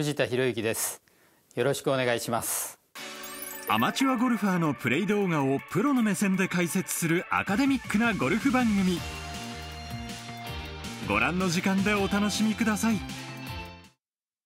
藤田博之です。よろしくお願いします。アマチュアゴルファーのプレイ動画をプロの目線で解説するアカデミックなゴルフ番組。ご覧の時間でお楽しみください。